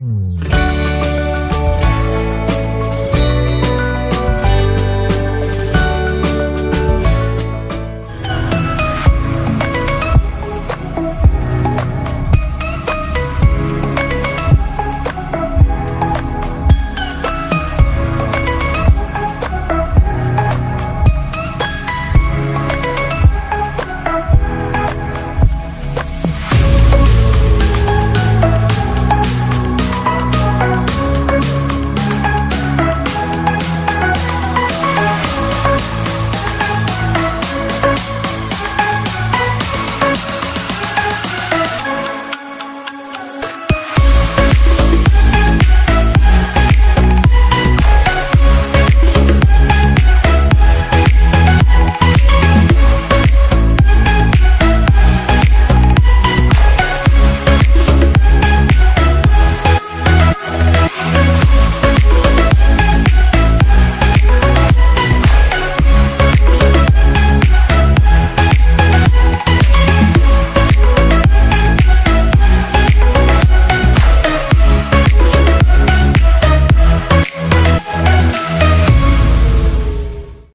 Mm.